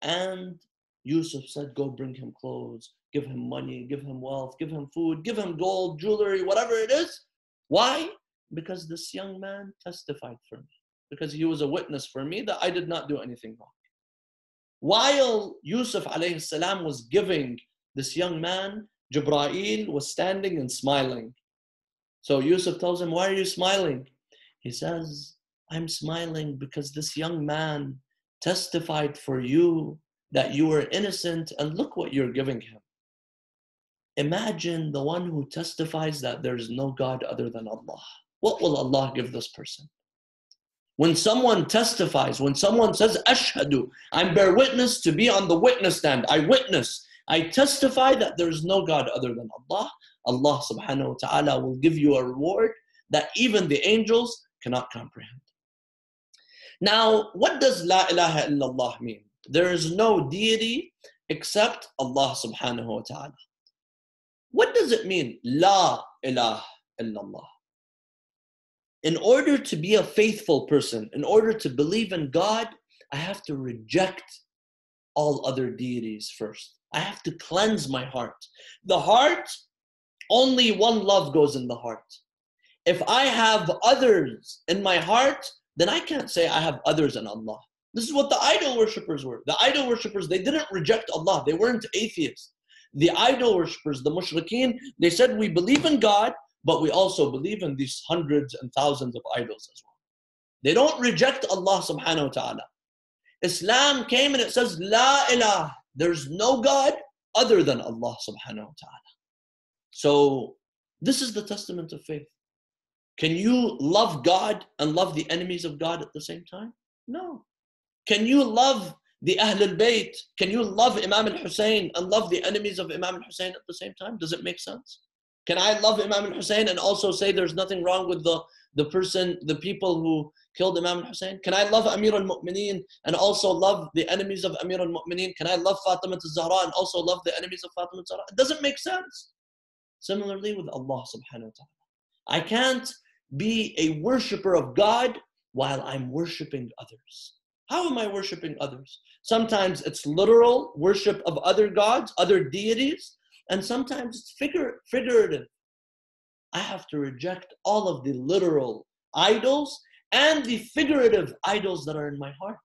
and Yusuf said, Go bring him clothes, give him money, give him wealth, give him food, give him gold, jewelry, whatever it is. Why? Because this young man testified for me, because he was a witness for me that I did not do anything wrong. While Yusuf alayhi was giving this young man Jibra'il was standing and smiling. So Yusuf tells him, Why are you smiling? He says, I'm smiling because this young man testified for you that you were innocent, and look what you're giving him. Imagine the one who testifies that there's no God other than Allah. What will Allah give this person? When someone testifies, when someone says, Ashhadu, I'm bear witness to be on the witness stand, I witness I testify that there is no God other than Allah. Allah subhanahu wa ta'ala will give you a reward that even the angels cannot comprehend. Now, what does La ilaha illallah mean? There is no deity except Allah subhanahu wa ta'ala. What does it mean? La ilaha illallah. In order to be a faithful person, in order to believe in God, I have to reject all other deities first. I have to cleanse my heart. The heart, only one love goes in the heart. If I have others in my heart, then I can't say I have others in Allah. This is what the idol worshippers were. The idol worshippers, they didn't reject Allah, they weren't atheists. The idol worshippers, the mushrikeen, they said, We believe in God, but we also believe in these hundreds and thousands of idols as well. They don't reject Allah subhanahu wa ta'ala. Islam came and it says, La ilah. There's no God other than Allah subhanahu wa ta'ala. So this is the testament of faith. Can you love God and love the enemies of God at the same time? No. Can you love the Ahl al-Bayt? Can you love Imam al-Hussein and love the enemies of Imam al-Hussein at the same time? Does it make sense? Can I love Imam al-Hussein and also say there's nothing wrong with the, the person, the people who killed Imam al Hussein? Can I love Amir al-Mu'mineen and also love the enemies of Amir al-Mu'mineen? Can I love Fatima al-Zahra and also love the enemies of Fatima al-Zahra? It doesn't make sense. Similarly with Allah subhanahu wa ta'ala. I can't be a worshiper of God while I'm worshiping others. How am I worshiping others? Sometimes it's literal worship of other gods, other deities, and sometimes it's figure, figurative. I have to reject all of the literal idols and the figurative idols that are in my heart.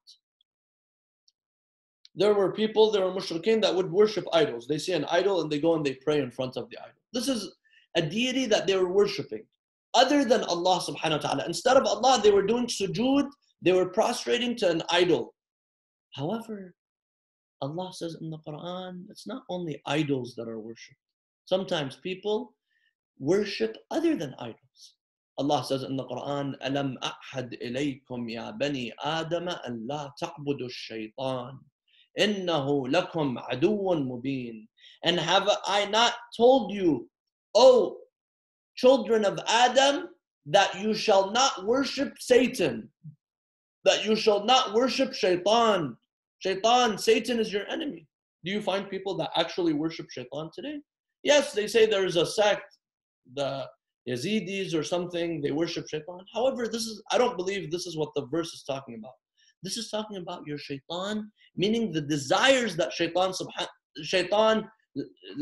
There were people, there were mushrikeen that would worship idols. They see an idol and they go and they pray in front of the idol. This is a deity that they were worshiping other than Allah subhanahu wa ta'ala. Instead of Allah, they were doing sujood, they were prostrating to an idol. However, Allah says in the Quran, it's not only idols that are worshipped. Sometimes people worship other than idols. Allah says in the Quran, أَلَمْ أَحَدْ إِلَيْكُمْ يَا بَنِي آدَمَ أَن لَا تَعْبُدُوا الشَّيْطَانِ إِنَّهُ لَكُمْ عَدُوٌ مُبِينٌ And have I not told you, O children of Adam, that you shall not worship Satan, that you shall not worship Shaitan. Shaitan, Satan is your enemy. Do you find people that actually worship Shaitan today? Yes, they say there is a sect, the Yazidis or something, they worship Shaitan. However, this is I don't believe this is what the verse is talking about. This is talking about your Shaitan, meaning the desires that Shaitan subhan Shaitan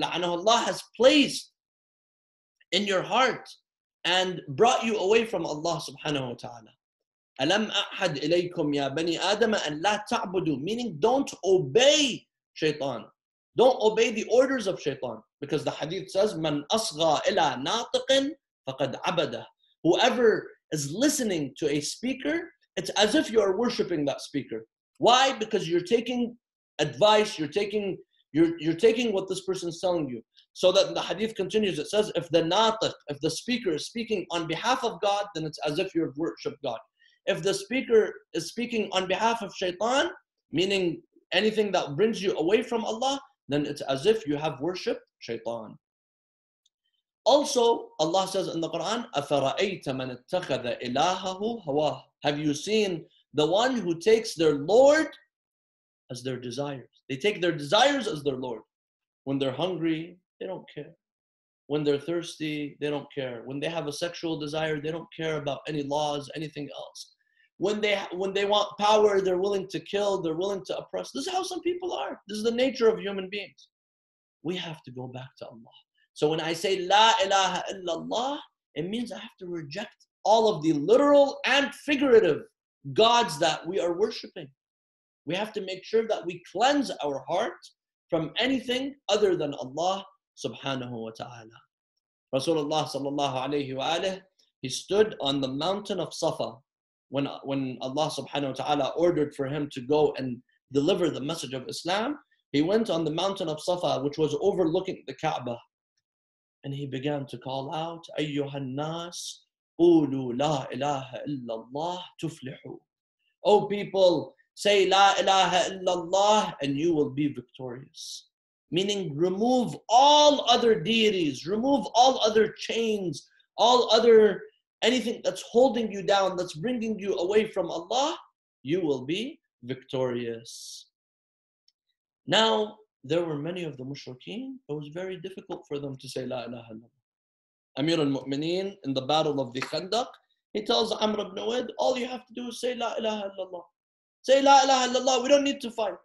Allah has placed in your heart and brought you away from Allah subhanahu wa ta'ala. Alam ahad ilaykum ya bani Adam and la ta'budu, meaning don't obey shaitan. Don't obey the orders of shaitan. Because the hadith says, Man asgha ila natiqin faqad abada. Whoever is listening to a speaker, it's as if you are worshipping that speaker. Why? Because you're taking advice, you're taking you're, you're taking what this person is telling you. So that the hadith continues, it says, if the natiq, if the speaker is speaking on behalf of God, then it's as if you've worshipped God If the speaker is speaking on behalf of shaitan, meaning anything that brings you away from Allah, then it's as if you have worshipped shaitan. Also, Allah says in the Quran, أَفَرَأَيْتَ مَنِ اتَّخَذَ إِلَهَهُ هَوَاهُ Have you seen the one who takes their Lord as their desires? They take their desires as their Lord. When they're hungry, they don't care. When they're thirsty, they don't care. When they have a sexual desire, they don't care about any laws, anything else. When they when they want power, they're willing to kill, they're willing to oppress. This is how some people are. This is the nature of human beings. We have to go back to Allah. So when I say La ilaha illallah, it means I have to reject all of the literal and figurative gods that we are worshiping. We have to make sure that we cleanse our heart from anything other than Allah subhanahu wa ta'ala. Rasulullah sallallahu alayhi wa alayhi, he stood on the mountain of Safa when, when Allah subhanahu wa ta'ala ordered for him to go and deliver the message of Islam. He went on the mountain of Safa, which was overlooking the Kaaba, and he began to call out, Ayyuhan nas, قولوا لا إله إلا الله تفلحوا. O people, say La ilaha illallah and you will be victorious meaning remove all other deities, remove all other chains, all other anything that's holding you down, that's bringing you away from Allah, you will be victorious. Now, there were many of the mushrikeen, it was very difficult for them to say La ilaha illallah. Amir al-Mu'mineen in the battle of the Khandaq, he tells Amr ibn Uwaid, all you have to do is say La ilaha illallah. Say La ilaha illallah, we don't need to fight.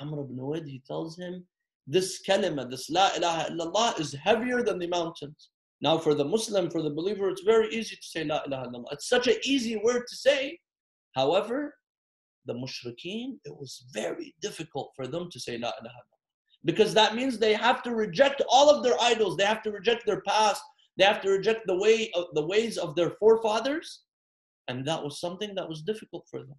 Amr ibn Uwaid, he tells him, this kalima, this la ilaha illallah is heavier than the mountains. Now for the Muslim, for the believer, it's very easy to say la ilaha illallah. It's such an easy word to say. However, the mushrikeen, it was very difficult for them to say la ilaha illallah. Because that means they have to reject all of their idols. They have to reject their past. They have to reject the way of the ways of their forefathers. And that was something that was difficult for them.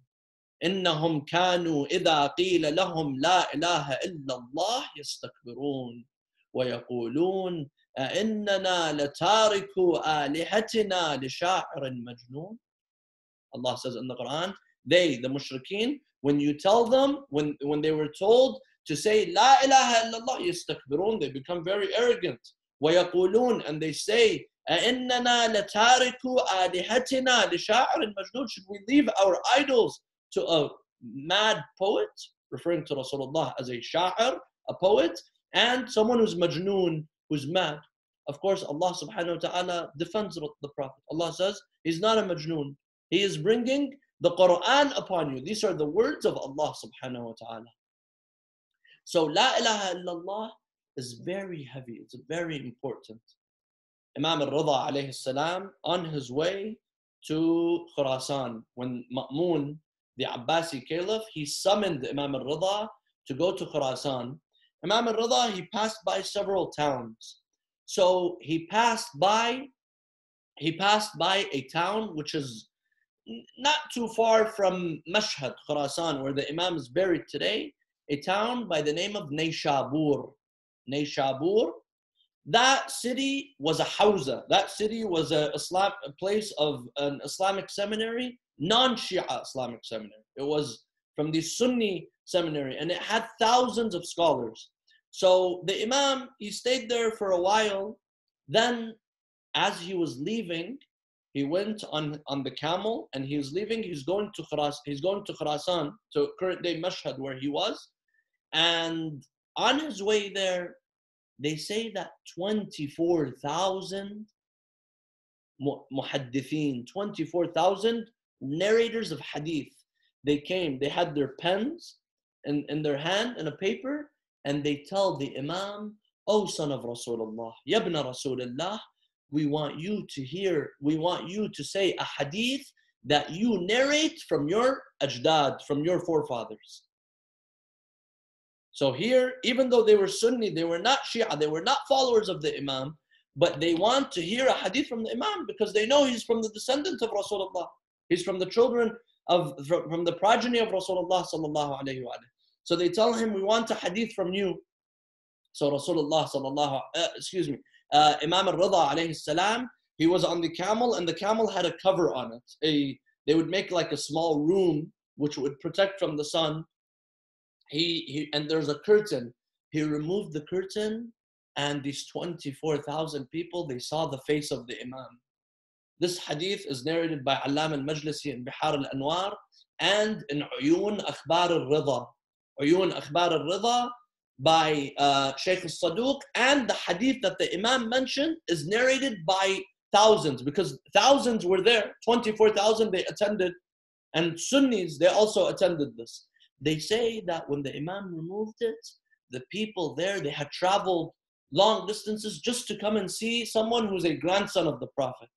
إنهم كانوا إذا قيل لهم لا إله إلا الله يستكبرون ويقولون أئننا لتاركوا آلهتنا لشاعر مجنون. الله says in the Quran they the mushrikeen when you tell them when when they were told to say لا إله إلا الله يستكبرون they become very arrogant. ويقولون and they say أئننا لتاركوا آلهتنا لشاعر مجنون. Should we leave our idols to a mad poet, referring to Rasulullah as a sha'ir, a poet, and someone who's majnoon, who's mad. Of course, Allah subhanahu wa ta'ala defends the Prophet. Allah says, He's not a majnoon. He is bringing the Quran upon you. These are the words of Allah subhanahu wa ta'ala. So, La ilaha illallah is very heavy, it's very important. Imam al-Rida alayhi salam, on his way to Khurasan, when Ma'mun, the Abbasi caliph, he summoned Imam al-Rida to go to Khurasan. Imam al-Rida, he passed by several towns. So he passed by, he passed by a town which is not too far from Mashhad, Khurasan, where the Imam is buried today, a town by the name of Nayshabur. Nayshabur. That city was a hawza. That city was a, Islam, a place of an Islamic seminary, non-Shia Islamic seminary. It was from the Sunni seminary, and it had thousands of scholars. So the Imam, he stayed there for a while. Then, as he was leaving, he went on, on the camel and he was leaving. He's going to he's going to Khurasan, to current day Mashhad where he was. And on his way there, they say that 24,000 muhaddithin, 24,000 narrators of hadith, they came, they had their pens in, in their hand and a paper, and they tell the Imam, O son of Rasulullah, Yabna Rasulullah, we want you to hear, we want you to say a hadith that you narrate from your ajdad, from your forefathers. So here, even though they were Sunni, they were not Shia, they were not followers of the Imam, but they want to hear a hadith from the Imam because they know he's from the descendant of Rasulullah. He's from the children of, from the progeny of Rasulullah sallallahu alayhi wa So they tell him, we want a hadith from you. So Rasulullah sallallahu, uh, excuse me, uh, Imam al-Rida alayhi salam, he was on the camel and the camel had a cover on it. A, they would make like a small room which would protect from the sun. He, he and there's a curtain. He removed the curtain and these 24,000 people, they saw the face of the Imam. This hadith is narrated by Allam al-Majlisi in Bihar al-Anwar and in Uyun Akhbar al-Rida. Uyun Akhbar al-Rida by uh, Shaykh al-Saduq and the hadith that the Imam mentioned is narrated by thousands because thousands were there. 24,000 they attended and Sunnis they also attended this. They say that when the Imam removed it the people there they had traveled long distances just to come and see someone who's a grandson of the Prophet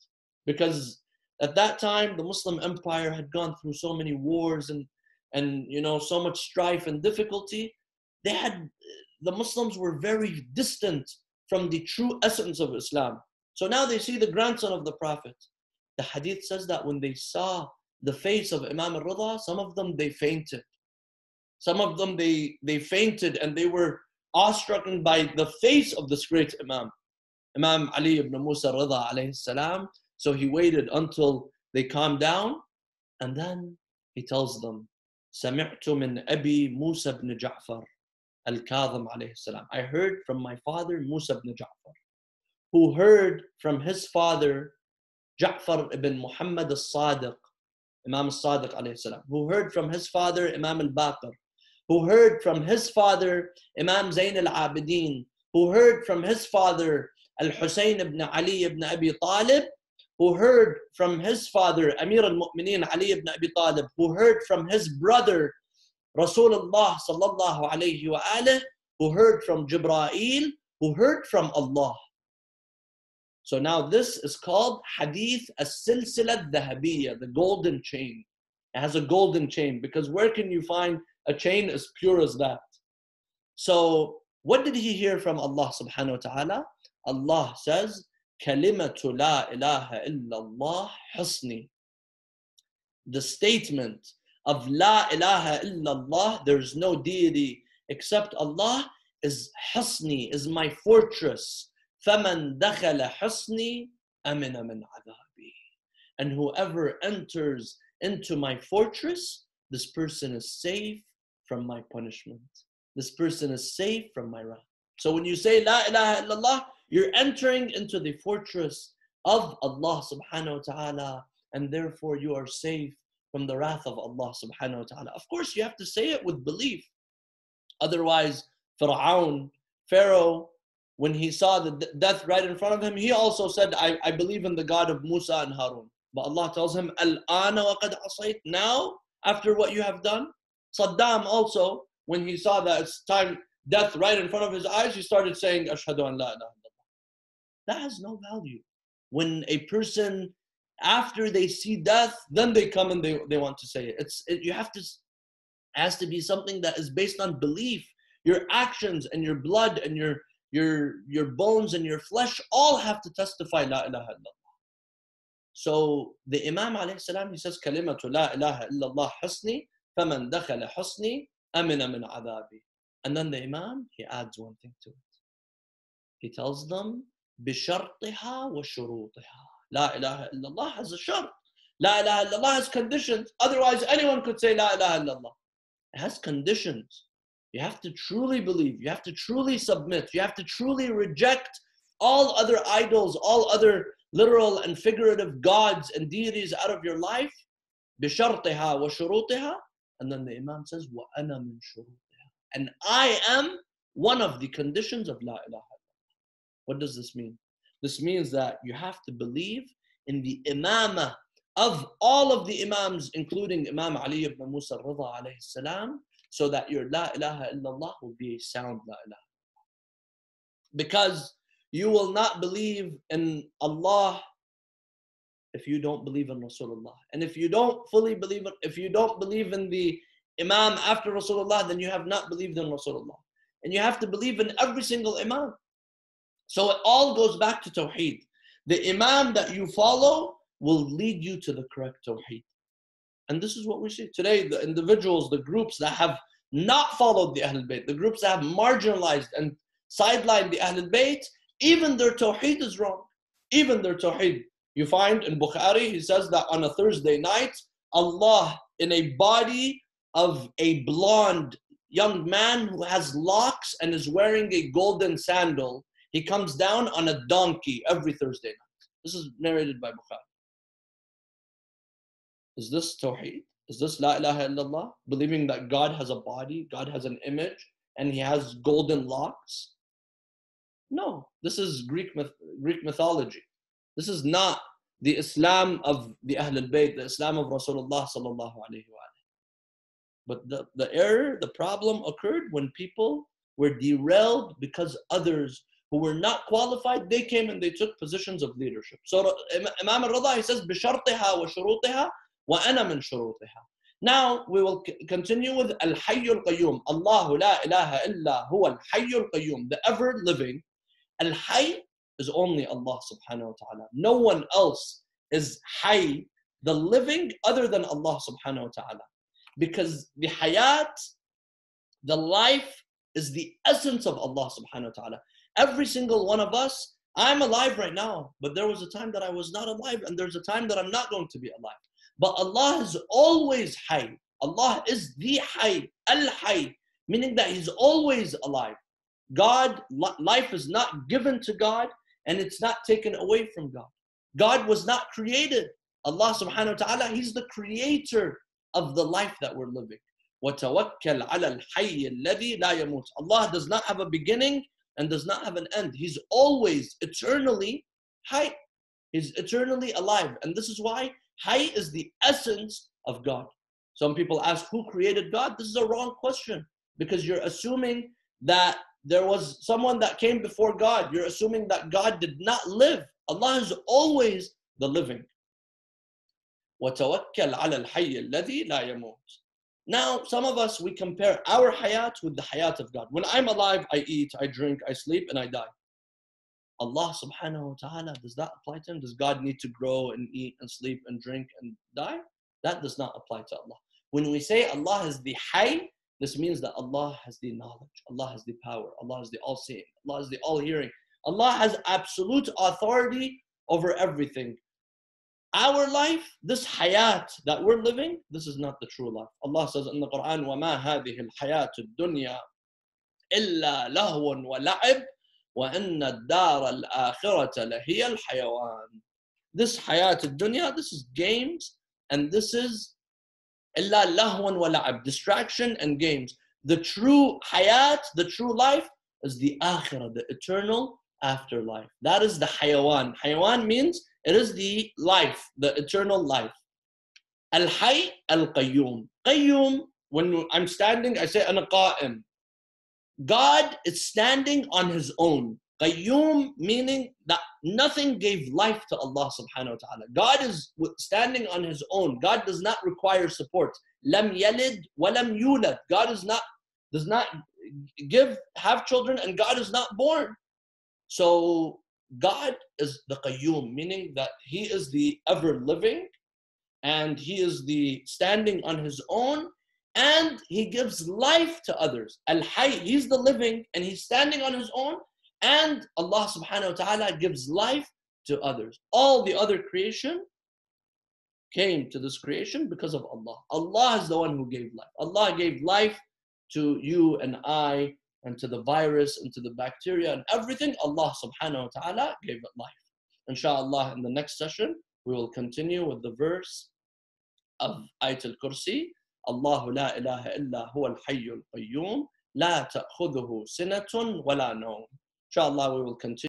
because at that time the Muslim empire had gone through so many wars and and you know so much strife and difficulty they had the Muslims were very distant from the true essence of Islam. So now they see the grandson of the Prophet. The hadith says that when they saw the face of Imam al-Rida, some of them they fainted. Some of them they, they fainted and they were awestruck by the face of this great Imam. Imam Ali ibn Musa Rida alayhi salam. So he waited until they calmed down and then he tells them, سمعت من أبي موسى بن جعفر Al-Kadhim alayhi salam. I heard from my father Musa ibn Ja'far, who heard from his father Ja'far ibn Muhammad al-Sadiq, Imam al-Sadiq alayhi salam, who heard from his father Imam al-Baqir, who heard from his father Imam Zayn al-Abidin, who heard from his father Al-Husayn ibn Ali ibn Abi Talib, who heard from his father Amir al-Mu'mineen Ali ibn Abi Talib, who heard from his brother Rasulullah sallallahu alayhi wa alayhi, who heard from Jibreel, who heard from Allah. So now this is called Hadith as-Silsila dhahabiyya, the golden chain. It has a golden chain because where can you find a chain as pure as that? So what did he hear from Allah subhanahu wa ta'ala? Allah says, Kalimatu la ilaha illallah husni. The statement of La ilaha illallah, there's no deity except Allah, is Husni, is my fortress. فَمَنْ دَخَلَ حُسْنِي أَمِنَ مِنْ عَذَابِي And whoever enters into my fortress, this person is safe from my punishment. This person is safe from my wrath. So when you say La ilaha illallah, you're entering into the fortress of Allah subhanahu wa ta'ala, and therefore you are safe from the wrath of Allah subhanahu wa ta'ala. Of course, you have to say it with belief. Otherwise, Fir'aun, Pharaoh, when he saw the death right in front of him, he also said, I, I believe in the God of Musa and Harun. But Allah tells him, Al-ana wa qad asayt. Now, after what you have done, Saddam also, when he saw that it's time, death right in front of his eyes, he started saying, Ashhadu an la ilaha illallah. That has no value. When a person, after they see death, then they come and they, they want to say it. It's, it, you have to, has to be something that is based on belief. Your actions and your blood and your, your, your bones and your flesh all have to testify La ilaha illallah. So the Imam alayhi salam, he says, Kalimatu la ilaha illallah husni, faman dakhala husni, amina min adabi. And then the Imam, he adds one thing to it. He tells them, بشرطها وشروطها. La ilaha illallah has a shart. La ilaha illallah has conditions. Otherwise, anyone could say La ilaha illallah. It has conditions. You have to truly believe. You have to truly submit. You have to truly reject all other idols, all other literal and figurative gods and deities out of your life. بشرطها وشروطها. And then the Imam says, وأنا من شروطها. and I am one of the conditions of La ilaha illallah. What does this mean? This means that you have to believe in the imamah of all of the imams, including Imam Ali ibn Musa al-Rida alayhi salam, so that your La ilaha illallah will be a sound La ilaha Because you will not believe in Allah if you don't believe in Rasulullah. And if you don't fully believe, if you don't believe in the Imam after Rasulullah, then you have not believed in Rasulullah. And you have to believe in every single Imam. So it all goes back to Tawheed. The Imam that you follow will lead you to the correct Tawheed. And this is what we see today the individuals, the groups that have not followed the Ahlul Bayt, the groups that have marginalized and sidelined the Ahlul Bayt, even their tawheed is wrong. Even their tawheed. You find in Bukhari, he says that on a Thursday night, Allah in a body of a blonde young man who has locks and is wearing a golden sandal, he comes down on a donkey every Thursday night. This is narrated by Bukhari. Is this Tawheed? Is this La ilaha illallah? Believing that God has a body, God has an image, and He has golden locks? No, this is Greek, myth, Greek mythology. This is not the Islam of the Ahl al-Bayt, the Islam of Rasulullah But the, the error, the problem occurred when people were derailed because others who were not qualified, they came and they took positions of leadership. So Imam al-Rida, he says, بِشَرْطِهَا وَشُرُوطِهَا وَأَنَا مِن شُرُوطِهَا Now we will continue with Al-Hayy al-Qayyum. Allah la ilaha illa huwa al-Hayy al-Qayyum, the ever living, Al Hayy is only Allah subhanahu wa ta'ala. No one else is Hayy, the living, other than Allah subhanahu wa ta'ala. Because the Hayat, the life, is the essence of Allah subhanahu wa ta'ala. Every single one of us, I'm alive right now, but there was a time that I was not alive, and there's a time that I'm not going to be alive. But Allah is always Hayy. Allah is the Hayy, Al Hayy, meaning that He's always alive. God, life is not given to God and it's not taken away from God. God was not created. Allah subhanahu wa ta'ala, He's the creator of the life that we're living. وَتَوَكَّلْ عَلَى الْحَيِّ الَّذِي لَا يَمُوتُ Allah does not have a beginning and does not have an end. He's always eternally Hayy. He's eternally alive. And this is why Hayy is the essence of God. Some people ask, who created God? This is a wrong question because you're assuming that there was someone that came before God. You're assuming that God did not live. Allah is always the living. Now, some of us, we compare our hayat with the hayat of God. When I'm alive, I eat, I drink, I sleep, and I die. Allah subhanahu wa ta'ala, does that apply to him? Does God need to grow and eat and sleep and drink and die? That does not apply to Allah. When we say Allah is the Hayy, this means that Allah has the knowledge, Allah has the power, Allah is the all seeing, Allah is the all hearing. Allah has absolute authority over everything. Our life, this hayat that we're living, this is not the true life. Allah says in the Quran, وَمَا هَذِهِ الْحَيَاةُ الدُّنْيَا إِلَّا لَهْوٌ وَلَعِبٌ وَإِنَّ الدَّارَ الْآخِرَةَ لَهِيَ الْحَيَوَانِ this hayat dunya, this is games, and this is illa lahwan wa la'ab, distraction and games. The true hayat, the true life, is the akhirah, the eternal afterlife. That is the hayawan. Hayawan means it is the life, the eternal life. Al hay al qayyum. Qayyum, when I'm standing, I say ana qa'im. God is standing on his own. Qayyum meaning that nothing gave life to Allah subhanahu wa ta'ala. God is standing on his own. God does not require support. Lam yalid wa lam yulad. God is not does not give have children and God is not born. So God is the Qayyum, meaning that He is the ever living and He is the standing on His own and He gives life to others. Al Hayy, He's the living and He's standing on His own and Allah subhanahu wa ta'ala gives life to others. All the other creation came to this creation because of Allah. Allah is the one who gave life. Allah gave life to you and I and to the virus and to the bacteria and everything, Allah subhanahu wa ta'ala gave it life. Inshallah, in the next session, we will continue with the verse of Ayatul Kursi. Allahu la ilaha illa huwa al-hayyul qayyum la ta'khudhu sinatun wa la. Inshallah, we will continue.